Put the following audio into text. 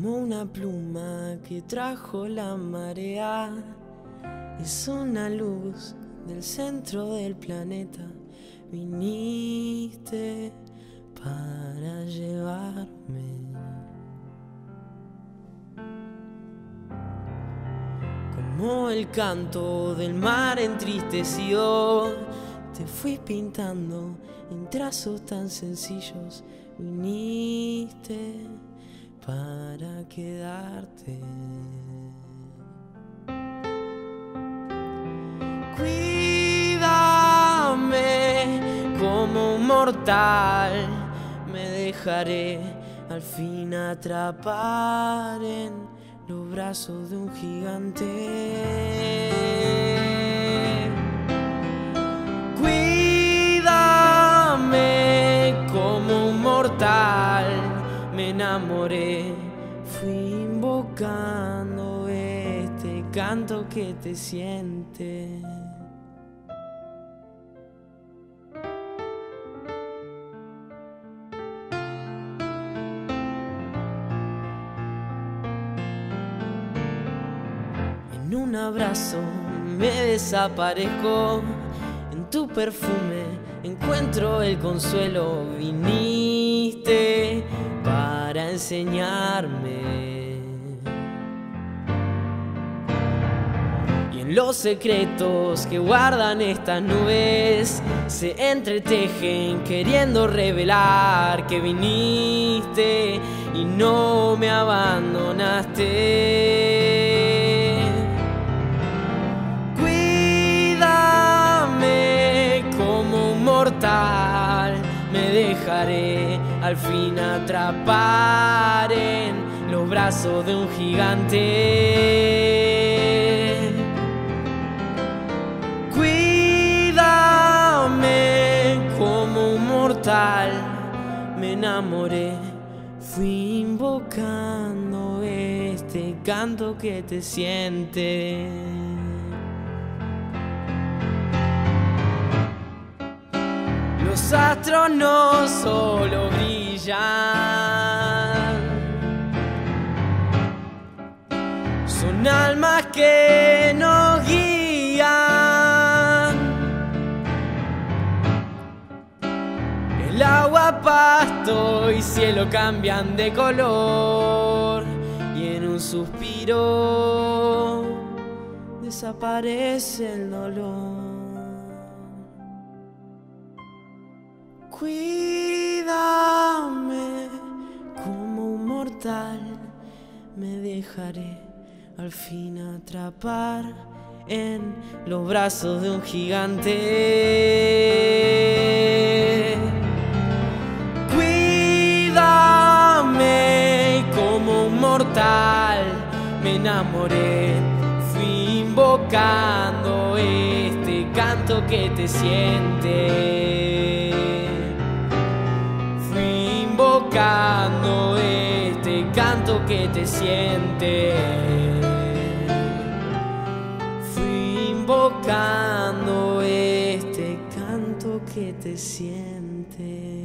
como una pluma que trajo la marea. Es una luz del centro del planeta. Viniste para llevarme. Como el canto del mar entristecido, te fui pintando en trazos tan sencillos. Viniste para quedarte. Cuídame como un mortal, me dejaré al fin atrapar en los brazos de un gigante. Enamoré, fui invocando este canto que te siente. En un abrazo me desaparezco, en tu perfume encuentro el consuelo, viniste para enseñarme. Y en los secretos que guardan estas nubes se entretejen queriendo revelar que viniste y no me abandonaste. Me dejaré al fin atrapar en los brazos de un gigante. Cuídame como un mortal, me enamoré, fui invocando este canto que te siente. Los astros no solo brillan, son almas que nos guían. El agua, pasto y cielo cambian de color y en un suspiro desaparece el dolor. Cuídame como un mortal, me dejaré al fin atrapar en los brazos de un gigante. Cuídame como un mortal, me enamoré, fui invocando este canto que te siente. Canto que te siente. Fui invocando este canto que te siente.